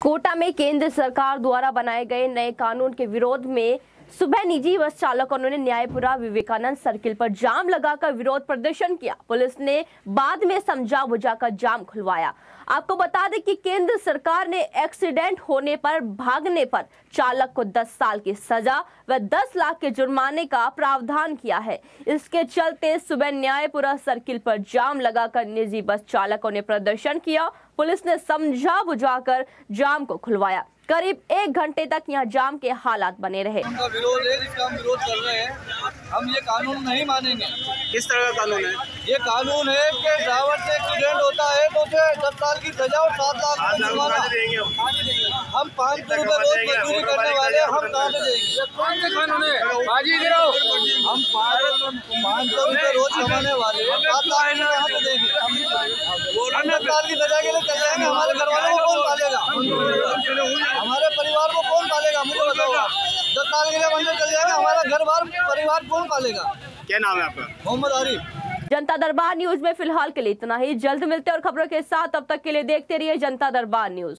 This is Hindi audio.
कोटा में केंद्र सरकार द्वारा बनाए गए नए कानून के विरोध में सुबह निजी बस चालकों ने न्यायपुरा विवेकानंद सर्किल पर जाम लगाकर विरोध प्रदर्शन किया। पुलिस ने बाद में समझा बुझाकर जाम खुलवाया। आपको बता दें कि केंद्र सरकार ने एक्सीडेंट होने पर भागने पर चालक को 10 साल की सजा व 10 लाख के जुर्माने का प्रावधान किया है। इसके चलते सुबह न्यायपुरा सर्किल पर जाम लगाकर निजी बस चालकों ने प्रदर्शन किया। पुलिस ने समझा बुझाकर जाम को खुलवाया। करीब एक घंटे तक यहाँ जाम के हालात बने रहे। उनका विरोध है जिसका हम विरोध कर रहे हैं हम ये कानून नहीं मानेंगे। किस तरह का कानून है? ये कानून है कि ड्राइवर से एक्सीडेंट होता है तो उसे दस साल की सजा और सात लाख देंगे हम? हम पाँच सौ रुपए रोज मजदूरी करने वाले हैं, हम कहाँ से देंगे? कौन से कानून है? हम पाँच सौ रुपए रोज कमाने वाले हैं, सात लाख कहाँ से देंगे। हम दस साल की सजा के लिए चल जाएँगे हमारे घर वालों दस साल के लिए मंदिर चल जाएगा हमारा घर बार परिवार कौन पालेगा? क्या नाम है आपका? मोहम्मद आरिफ। जनता दरबार न्यूज़ में फ़िलहाल के लिए इतना ही। जल्द मिलते हैं और खबरों के साथ अब तक के लिए देखते रहिए जनता दरबार न्यूज़।